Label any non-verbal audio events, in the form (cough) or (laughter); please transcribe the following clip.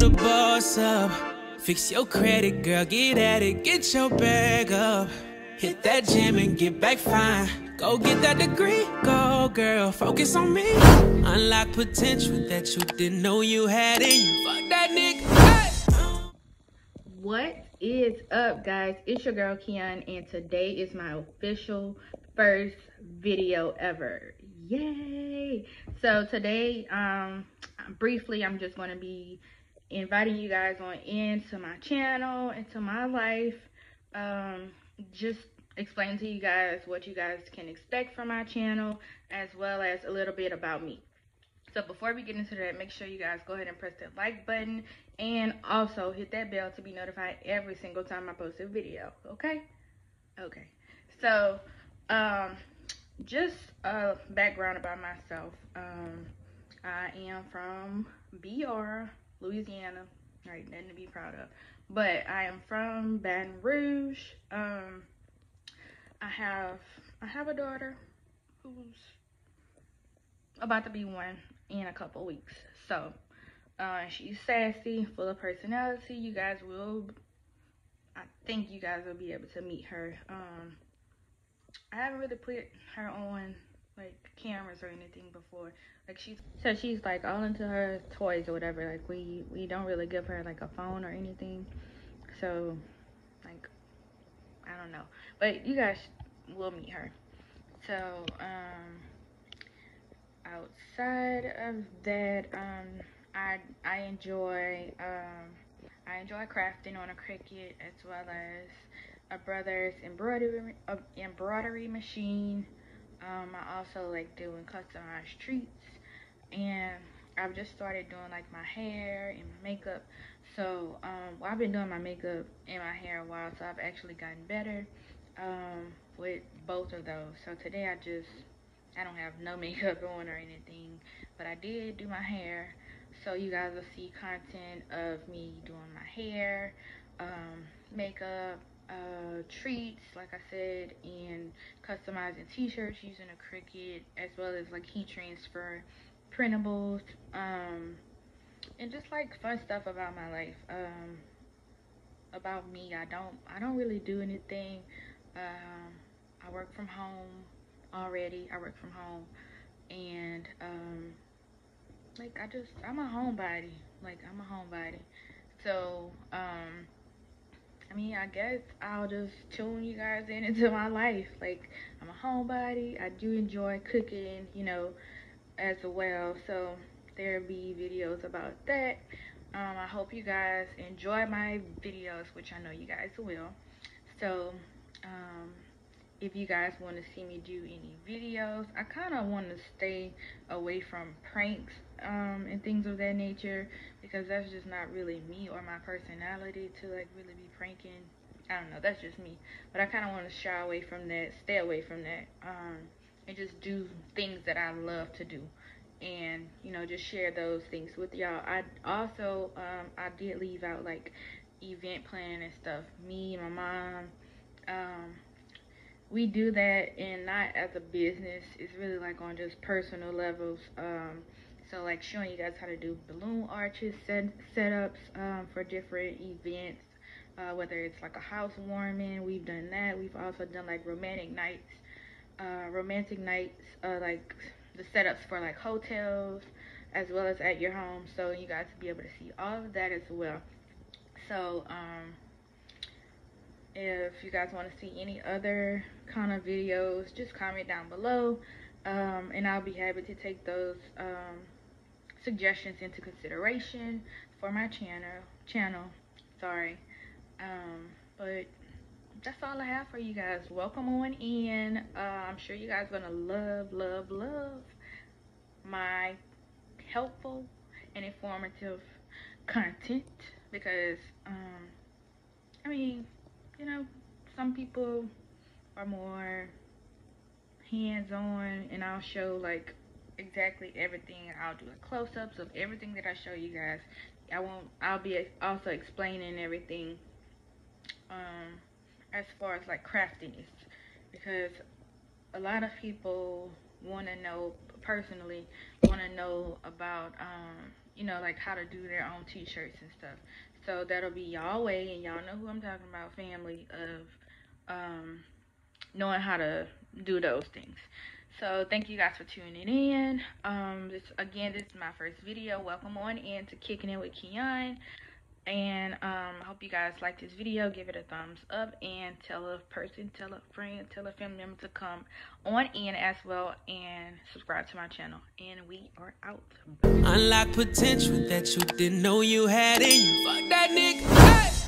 the boss up. Fix your credit, girl, get at it, get your bag up. Hit that gym and get back fine. Go get that degree, go girl, focus on me. Unlock potential that you didn't know you had in you. Fuck that nigga. Hey. What is up, guys? It's your girl Keon, and today is my official first video ever. Yay! So today, um, briefly, I'm just going to be inviting you guys on into my channel, into my life. Um, just explain to you guys what you guys can expect from my channel, as well as a little bit about me. So before we get into that, make sure you guys go ahead and press that like button and also hit that bell to be notified every single time I post a video, okay? Okay. So, um, just a background about myself. Um, I am from BR, Louisiana. Right, nothing to be proud of. But I am from Baton Rouge. Um, I have I have a daughter who's about to be one in a couple weeks. So, uh, she's sassy, full of personality. You guys will, I think you guys will be able to meet her. Um, I haven't really put her on like cameras or anything before. Like she's so she's like all into her toys or whatever. Like we we don't really give her like a phone or anything. So like I don't know. But you guys will meet her. So um outside of that um I I enjoy um I enjoy crafting on a Cricut as well as a brother's embroidery uh, embroidery machine. Um, I also like doing customized treats, and I've just started doing like my hair and my makeup. So um, well, I've been doing my makeup and my hair a while, so I've actually gotten better um, with both of those. So today I just I don't have no (laughs) makeup on or anything, but I did do my hair. So you guys will see content of me doing my hair, um, makeup, uh, treats, like I said, and customizing t-shirts using a Cricut, as well as like heat transfer printables, um, and just like fun stuff about my life. Um, about me, I don't, I don't really do anything. Um, I work from home already. I work from home, and um, like I just, I'm a homebody. Like I'm a homebody. So, um, I mean, I guess I'll just tune you guys in (laughs) into my life. Like, I'm a homebody. I do enjoy cooking, you know, as well. So, there'll be videos about that. Um, I hope you guys enjoy my videos, which I know you guys will. So, um, if you guys want to see me do any videos, I kind of want to stay away from pranks um, and things of that nature because that's just not really me or my personality to like really be pranking. I don't know, that's just me. But I kind of want to shy away from that, stay away from that, um, and just do things that I love to do. And, you know, just share those things with y'all. I also, um, I did leave out like event planning and stuff. Me, and my mom, um, we do that and not as a business. It's really like on just personal levels. Um, so like showing you guys how to do balloon arches set setups um, for different events. Uh, whether it's like a housewarming, we've done that. We've also done like romantic nights, uh, romantic nights, uh, like the setups for like hotels as well as at your home. So you guys will be able to see all of that as well. So um, if you guys want to see any other kind of videos, just comment down below. Um, and I'll be happy to take those um, suggestions into consideration for my channel. Channel, sorry. Um, but that's all I have for you guys. Welcome on in. Uh, I'm sure you guys gonna love, love, love my helpful and informative content because, um, I mean, you know, some people are more hands-on and I'll show like exactly everything. I'll do a close-ups of everything that I show you guys. I won't I'll be also explaining everything um as far as like craftiness because a lot of people want to know personally want to know about um you know, like how to do their own t-shirts and stuff. So that'll be y'all way, and y'all know who I'm talking about, family of um, knowing how to do those things. So thank you guys for tuning in. Um, this again, this is my first video. Welcome on in to Kicking It with Keon. And um, I hope you guys like this video. Give it a thumbs up and tell a person, tell a friend, tell a family member to come on in as well and subscribe to my channel. And we are out. Unlock potential that you didn't know you had in you. Fuck that nigga. Hey!